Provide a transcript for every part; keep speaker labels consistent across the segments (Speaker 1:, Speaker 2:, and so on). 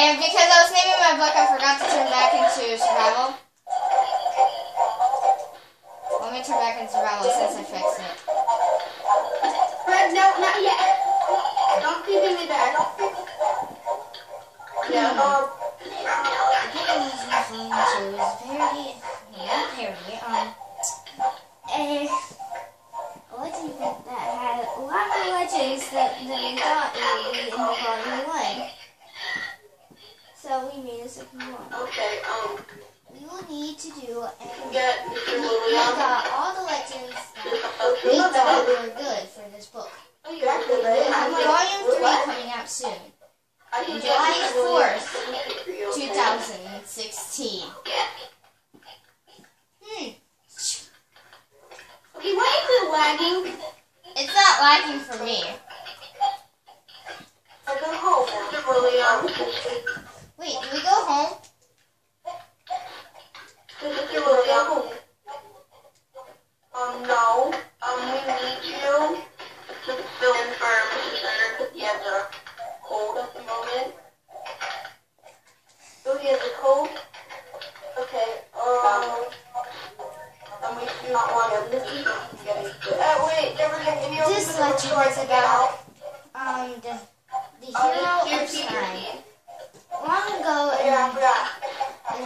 Speaker 1: And because I was naming my book, I forgot to turn back into survival. Let me turn back into survival since I fixed it.
Speaker 2: But no, not yet. Don't keep me back. Yeah, um,
Speaker 1: It was parody, not parody, all the legends that we thought were good for this book.
Speaker 2: Oh, you actually read it? I'm like,
Speaker 1: Volume three coming out soon,
Speaker 2: I can
Speaker 1: July 4th,
Speaker 2: secret for you, okay?
Speaker 1: 2016. Hmm.
Speaker 2: Okay, why is it lagging?
Speaker 1: It's not lagging for me.
Speaker 2: I go home now. Mr. William.
Speaker 1: Wait, do we go home?
Speaker 2: No. Um, we need you to fill in for Mr. Turner because he has a cold at the moment. Oh, he has a cold? Okay, um, and we do not want him. This is getting good. Uh, wait, Jefferson, can you
Speaker 1: This
Speaker 2: open the
Speaker 1: legend
Speaker 2: door
Speaker 1: is
Speaker 2: to get
Speaker 1: about
Speaker 2: out?
Speaker 1: um the the hero of time. Long ago.
Speaker 2: Yeah,
Speaker 1: in,
Speaker 2: forgot.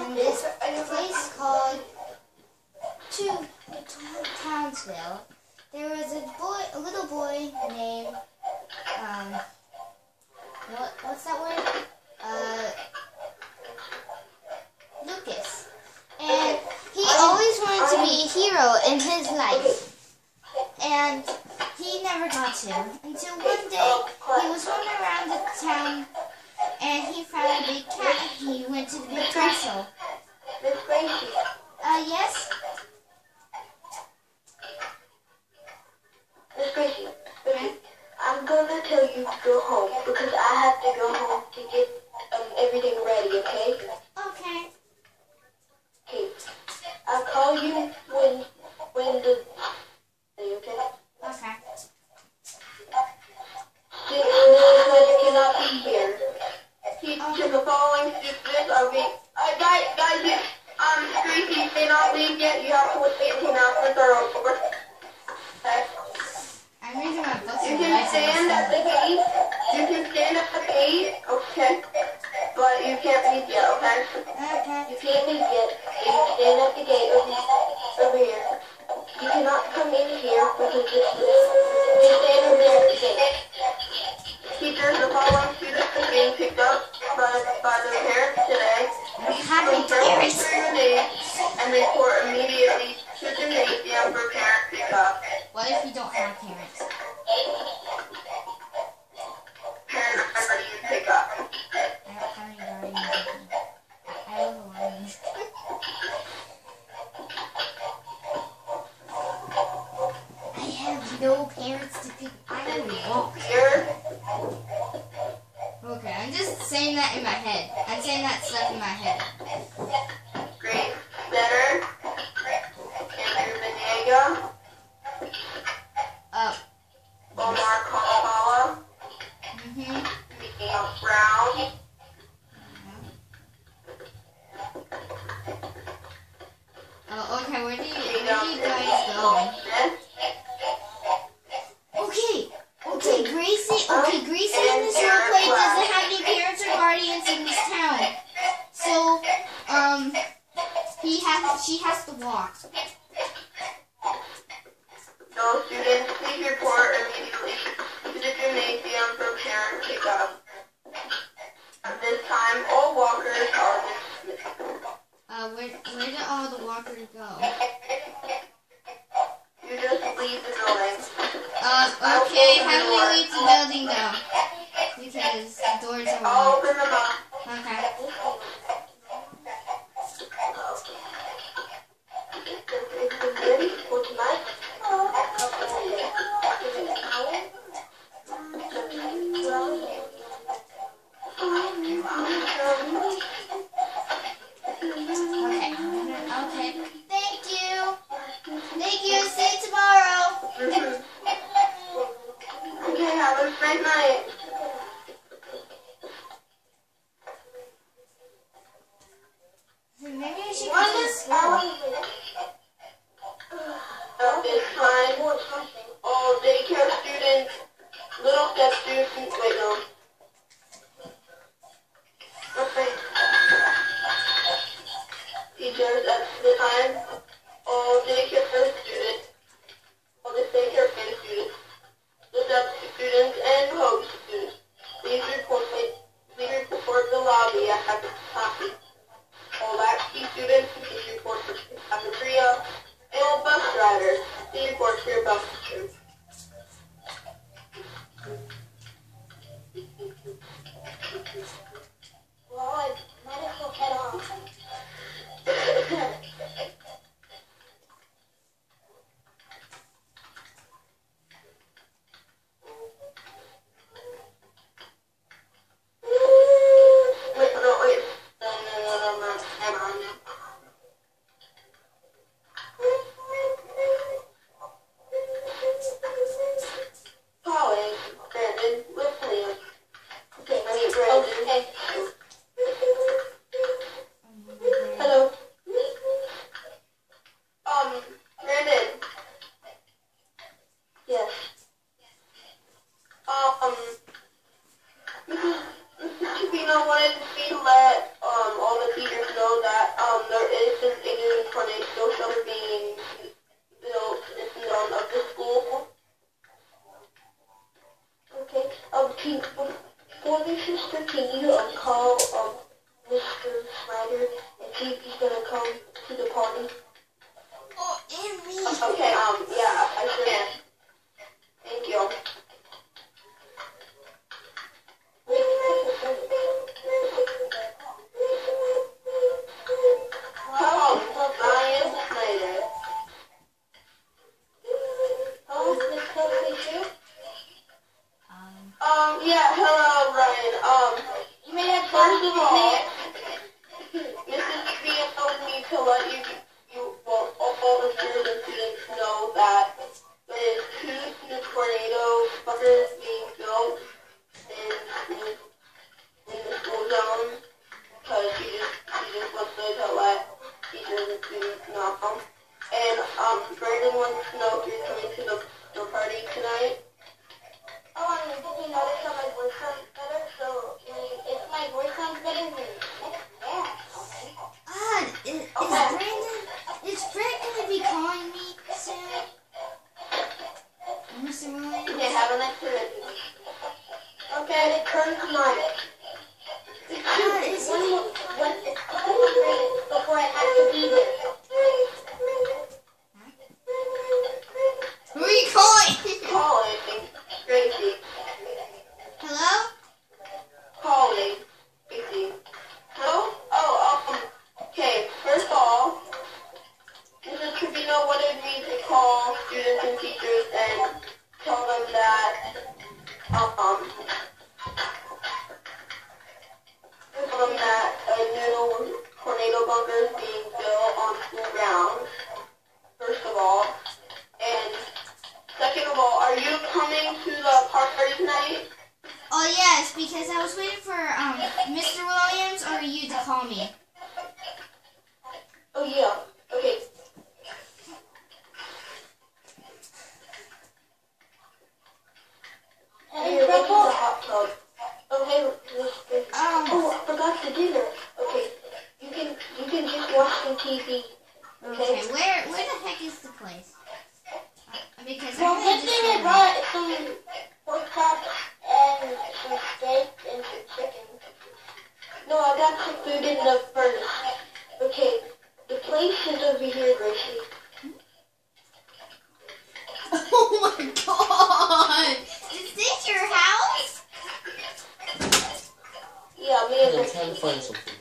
Speaker 1: in this place called Two Townsville, there was a boy, a little boy named um what what's that word? Uh, Lucas, and he always wanted to be a hero in his life, and he never got to until one day he was running around the town and he found a big cat. He went to the big castle. Uh, yes?
Speaker 2: Gracie, listen, I'm gonna tell you to go home because I have to go home to get um, everything ready, okay?
Speaker 1: Okay.
Speaker 2: Okay. I'll call you when when the okay?
Speaker 1: Okay.
Speaker 2: Know you cannot be here. Teach the following students are being Can't leave yet. You can stand at the gate over, over here. You cannot come in here because this you stand over there at the gate. Teachers, the following students are being picked up by, by their parents today. Please register
Speaker 1: parents.
Speaker 2: your name and report immediately to the gymnasium for parent pickup.
Speaker 1: What if you don't have? Parents Okay, I'm just saying that in my head. I'm saying that stuff in my head. Has she has to walk.
Speaker 2: no students, please report immediately to the gymnasium for parent pickup. At this time, all walkers are dismissed.
Speaker 1: Uh, where where did all the walkers go?
Speaker 2: You just leave the building.
Speaker 1: Uh, okay. How do we leave the building though? Because the doors are locked.
Speaker 2: ああ、
Speaker 1: guys, I was waiting for um, Mr. Williams or you to call me.
Speaker 2: Oh, yeah. Okay.
Speaker 3: Hey, hey
Speaker 2: Rebel. Oh, oh, hey,
Speaker 1: Um,
Speaker 2: oh, I forgot the dinner. Okay. You can, you can just watch the TV.
Speaker 1: Okay. okay, where where the heck is the place? Uh, because
Speaker 3: well, I
Speaker 1: this
Speaker 3: thing
Speaker 1: is
Speaker 3: right, some WhatsApp
Speaker 2: No, I got some food in the furnace. Okay, the place is over here, Gracie.
Speaker 1: Oh my god! Is this your house?
Speaker 2: Yeah, me and I'm
Speaker 4: trying to find something.